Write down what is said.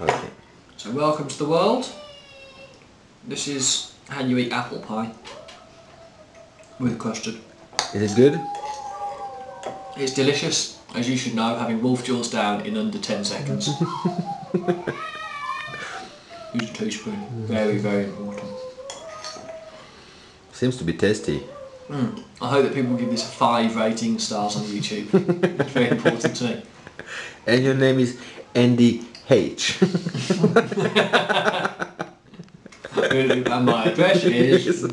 Okay. So welcome to the world. This is how you eat apple pie with custard. Is it good? It's delicious, as you should know, having wolf jaws down in under 10 seconds. Use a teaspoon. Very, very important. Seems to be tasty. Hmm. I hope that people give this five rating stars on YouTube. it's very important to me. And your name is Andy H. and my address is